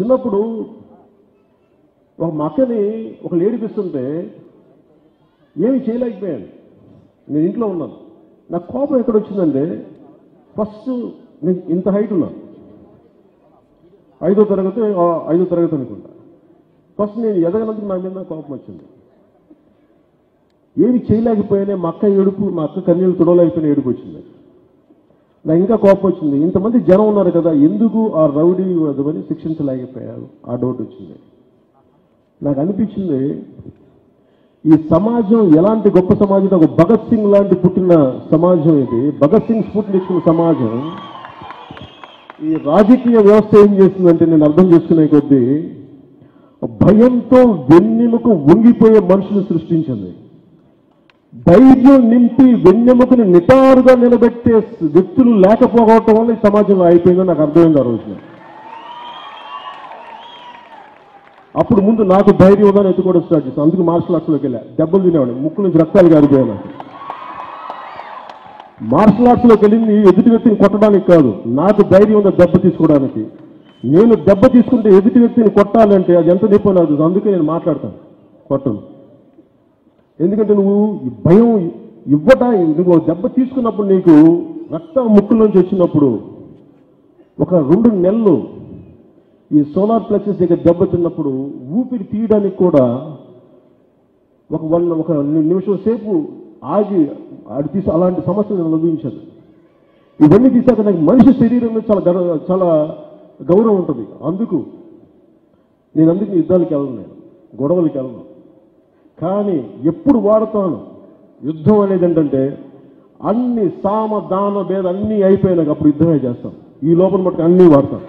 చిన్నప్పుడు ఒక మక్కని ఒక లేడిపిస్తుంటే ఏమి చేయలేకపోయాను. నేను ఇంట్లో ఉన్నాను. నాకు కోపం ఎక్కడ వచ్చిందంటే ఫస్ట్ నేను ఇంత హైట్ ఉన్నాను ఐదో తరగతి ఐదో తరగతి అనుకుంటా. ఫస్ట్ నేను ఎదగనందుకు నా మీద కోపం వచ్చింది. ఏమి చేయలేకపోయానే మా అక్క ఏడుపు మా అక్క కన్నీళ్ళు తుడవలేకపోయిన ఏడుపు వచ్చింది. నాకు ఇంకా కోపం వచ్చింది. ఇంతమంది జనం ఉన్నారు కదా ఎందుకు ఆ రౌడీ అదని శిక్షించలేకపోయారు? ఆ డౌట్ వచ్చింది. నాకు అనిపించింది ఈ సమాజం ఎలాంటి గొప్ప సమాజం? ఒక భగత్ సింగ్ లాంటి పుట్టిన సమాజం ఇది. భగత్ సింగ్ స్ఫూర్తినిచ్చిన సమాజం. ఈ రాజకీయ వ్యవస్థ ఏం చేస్తుందంటే నేను అర్థం చేసుకునే కొద్దీ భయంతో వెన్నెముక వంగిపోయే మనుషులు సృష్టించింది. ధైర్యం నింపి వెన్నెముకని నిటారుగా నిలబెట్టే వ్యక్తులు లేకపోవటం వల్ల ఈ సమాజంలో అయిపోయిందని నాకు అర్థమైంది ఆ రోజున. అప్పుడు ముందు నాకు ధైర్యం ఉందని ఎత్తుకోవడం స్టార్ట్ చేస్తాను అందుకు మార్షల్ ఆర్ట్స్లోకి వెళ్ళా. దెబ్బలు తినేవాడిని. ముక్కు నుంచి రక్తాలు కారిపోయాను నాకు. మార్షల్ ఆర్ట్స్లోకి వెళ్ళింది ఎదుటి వ్యక్తిని కొట్టడానికి కాదు. నాకు ధైర్యం ఉందా దెబ్బ తీసుకోవడానికి. నేను దెబ్బ తీసుకుంటే ఎదుటి వ్యక్తిని కొట్టాలంటే అది ఎంత నొప్పి నాకు అందుకే నేను మాట్లాడతాను. కొట్టను. ఎందుకంటే నువ్వు ఈ భయం ఇవ్వట నువ్వు దెబ్బ తీసుకున్నప్పుడు నీకు రక్త ముక్కులోంచి వచ్చినప్పుడు ఒక రెండు నెలలు ఈ సోలార్ ప్లెక్సెస్ దగ్గర దెబ్బ తిన్నప్పుడు ఊపిరి తీయడానికి కూడా ఒక వన్ ఒక నిమిషం సేపు ఆగి అది తీసి అలాంటి సమస్యలు నేను అనుభవించాను. ఇవన్నీ తీసాక నాకు మనిషి శరీరంలో చాలా చాలా గౌరవం ఉంటుంది. అందుకు నేను అందుకు యుద్ధాలకు వెళ్ళను నేను వెళ్ళను. కానీ ఎప్పుడు వాడతాను? యుద్ధం అనేది ఏంటంటే అన్ని సామ దాన భేద అన్నీ అయిపోయినాక అప్పుడు యుద్ధమే చేస్తాం. ఈ లోపల మటుకు అన్నీ వాడతాం.